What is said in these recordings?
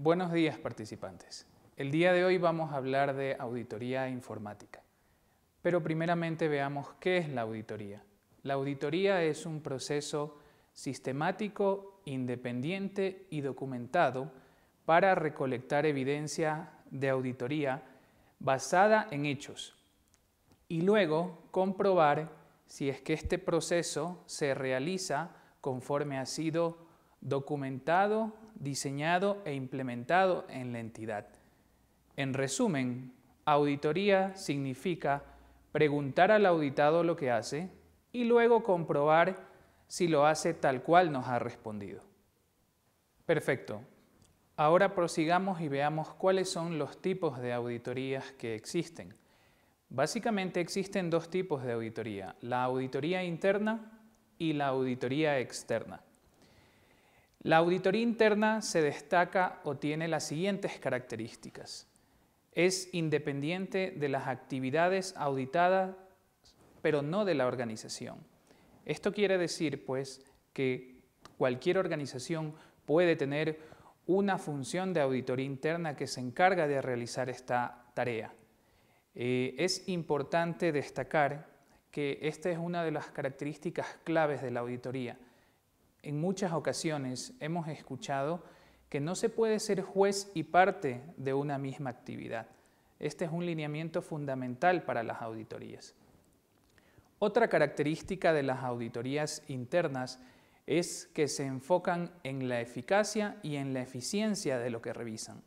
Buenos días participantes. El día de hoy vamos a hablar de auditoría informática. Pero primeramente veamos qué es la auditoría. La auditoría es un proceso sistemático, independiente y documentado para recolectar evidencia de auditoría basada en hechos y luego comprobar si es que este proceso se realiza conforme ha sido documentado, diseñado e implementado en la entidad. En resumen, auditoría significa preguntar al auditado lo que hace y luego comprobar si lo hace tal cual nos ha respondido. Perfecto. Ahora prosigamos y veamos cuáles son los tipos de auditorías que existen. Básicamente existen dos tipos de auditoría, la auditoría interna y la auditoría externa. La auditoría interna se destaca o tiene las siguientes características. Es independiente de las actividades auditadas, pero no de la organización. Esto quiere decir, pues, que cualquier organización puede tener una función de auditoría interna que se encarga de realizar esta tarea. Eh, es importante destacar que esta es una de las características claves de la auditoría. En muchas ocasiones hemos escuchado que no se puede ser juez y parte de una misma actividad. Este es un lineamiento fundamental para las auditorías. Otra característica de las auditorías internas es que se enfocan en la eficacia y en la eficiencia de lo que revisan.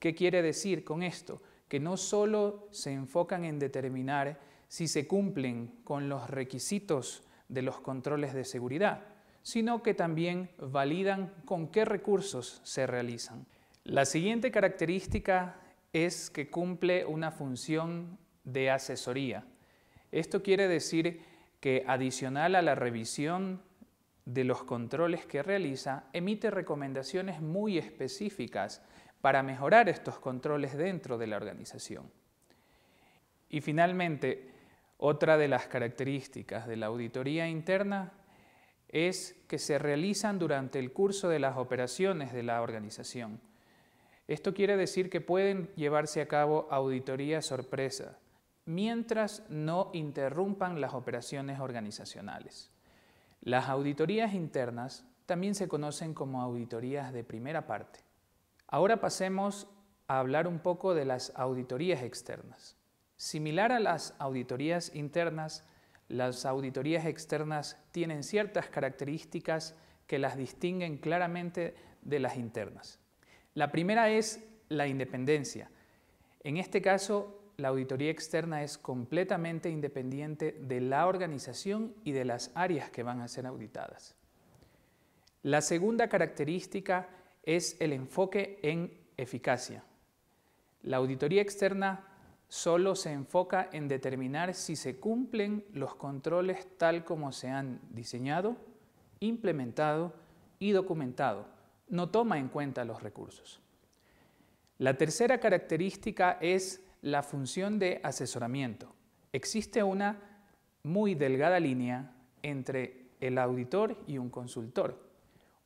¿Qué quiere decir con esto? Que no solo se enfocan en determinar si se cumplen con los requisitos de los controles de seguridad, sino que también validan con qué recursos se realizan. La siguiente característica es que cumple una función de asesoría. Esto quiere decir que adicional a la revisión de los controles que realiza, emite recomendaciones muy específicas para mejorar estos controles dentro de la organización. Y finalmente, otra de las características de la auditoría interna es que se realizan durante el curso de las operaciones de la organización. Esto quiere decir que pueden llevarse a cabo auditorías sorpresa, mientras no interrumpan las operaciones organizacionales. Las auditorías internas también se conocen como auditorías de primera parte. Ahora pasemos a hablar un poco de las auditorías externas. Similar a las auditorías internas, las auditorías externas tienen ciertas características que las distinguen claramente de las internas. La primera es la independencia. En este caso, la auditoría externa es completamente independiente de la organización y de las áreas que van a ser auditadas. La segunda característica es el enfoque en eficacia. La auditoría externa solo se enfoca en determinar si se cumplen los controles tal como se han diseñado, implementado y documentado. No toma en cuenta los recursos. La tercera característica es la función de asesoramiento. Existe una muy delgada línea entre el auditor y un consultor.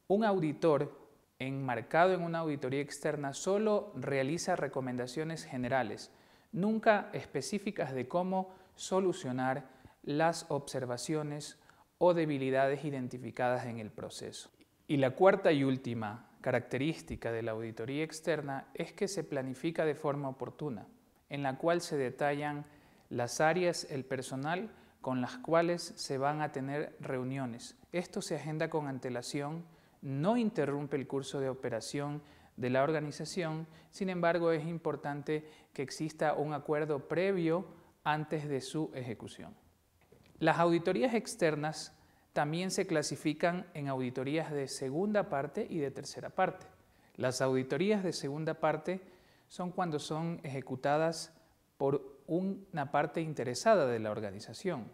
Un auditor enmarcado en una auditoría externa solo realiza recomendaciones generales, nunca específicas de cómo solucionar las observaciones o debilidades identificadas en el proceso. Y la cuarta y última característica de la auditoría externa es que se planifica de forma oportuna en la cual se detallan las áreas, el personal con las cuales se van a tener reuniones. Esto se agenda con antelación, no interrumpe el curso de operación de la organización, sin embargo es importante que exista un acuerdo previo antes de su ejecución. Las auditorías externas también se clasifican en auditorías de segunda parte y de tercera parte. Las auditorías de segunda parte son cuando son ejecutadas por una parte interesada de la organización.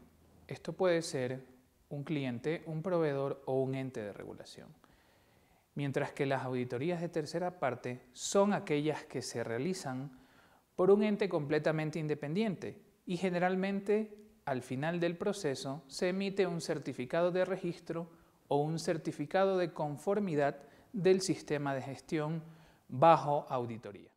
Esto puede ser un cliente, un proveedor o un ente de regulación. Mientras que las auditorías de tercera parte son aquellas que se realizan por un ente completamente independiente y generalmente al final del proceso se emite un certificado de registro o un certificado de conformidad del sistema de gestión bajo auditoría.